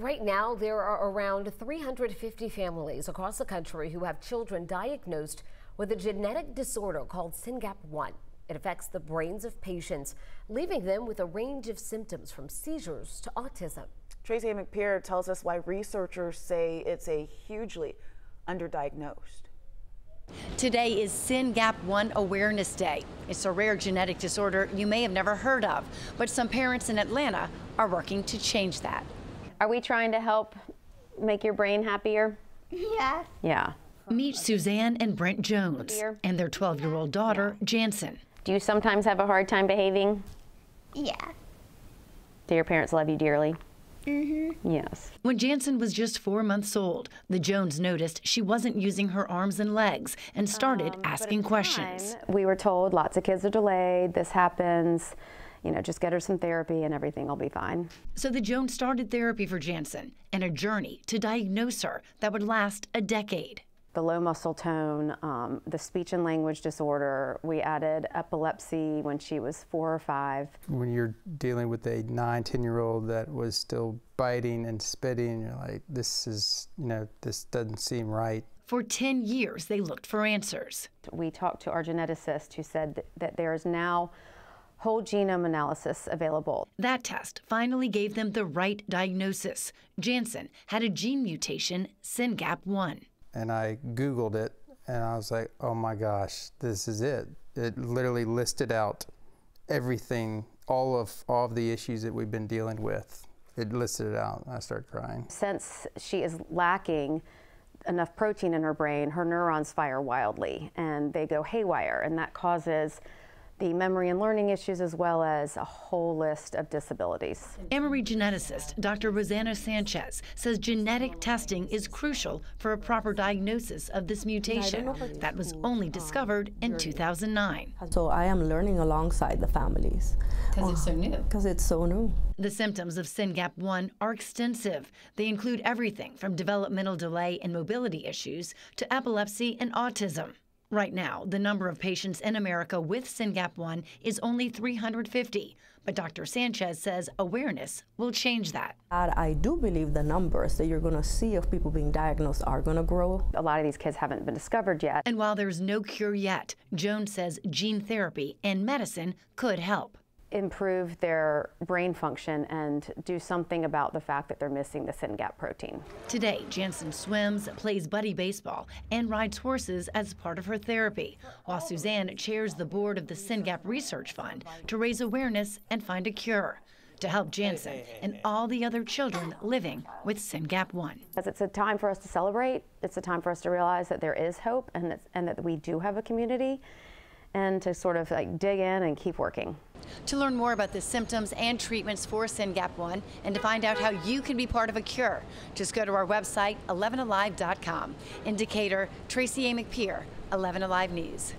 Right now, there are around 350 families across the country who have children diagnosed with a genetic disorder called SYNGAP1. It affects the brains of patients, leaving them with a range of symptoms from seizures to autism. Tracey Amick Peer tells us why researchers say it's a hugely underdiagnosed. Today is SYNGAP1 Awareness Day. It's a rare genetic disorder you may have never heard of, but some parents in Atlanta are working to change that. Are we trying to help make your brain happier? Yeah. Yeah. Meet Suzanne and Brent Jones and their 12 year old daughter, Jansen. Do you sometimes have a hard time behaving? Yeah. Do your parents love you dearly? Mm-hmm. Yes. When Jansen was just four months old, the Jones noticed she wasn't using her arms and legs and started Um, asking questions. We were told lots of kids are delayed, this happens, you know, just get her some therapy and everything will be fine. So the Jones started therapy for Jansen and a journey to diagnose her that would last a decade. The low muscle tone, um, the speech and language disorder, we added epilepsy when she was four or five. when you're dealing with a nine, 10 year old that was still biting and spitting, you're like, this is, you know, this doesn't seem right. For 10 years, they looked for answers. We talked to our geneticist who said that, that there is now whole genome analysis available. That test finally gave them the right diagnosis. Jansen had a gene mutation, SYNGAP1. And I Googled it and I was like, oh my gosh, this is it. It literally listed out everything, all of, all of the issues that we've been dealing with. It listed it out. and I started crying. Since she is lacking enough protein in her brain, her neurons fire wildly and they go haywire, and that causes the memory and learning issues as well as a whole list of disabilities. Emory geneticist Dr. Rosanna Sanchez says genetic testing is crucial for a proper diagnosis of this mutation that was only discovered in 2009. So I am learning alongside the families. Because it's so new. Because it's so new. The symptoms of SYNGAP1 are extensive. They include everything from developmental delay and mobility issues to epilepsy and autism. Right now, the number of patients in America with SYNGAP1 is only 350, but Dr. Sanchez says awareness will change that. I do believe the numbers that you're going to see of people being diagnosed are going to grow. A lot of these kids haven't been discovered yet. And while there's no cure yet, Jones says gene therapy and medicine could help. Improve their brain function and do something about the fact that they're missing the SYNGAP protein. Today, Jansen swims, plays buddy baseball, and rides horses as part of her therapy, while Suzanne chairs the board of the SYNGAP Research Fund to raise awareness and find a cure to help Jansen and all the other children living with SYNGAP1. As it's a time for us to celebrate, it's a time for us to realize that there is hope and that, and that we do have a community and to sort of like dig in and keep working. To learn more about the symptoms and treatments for SYNGAP1 and to find out how you can be part of a cure, just go to our website, 11alive.com. Indicator, Tracey Amick Peer, 11 Alive News.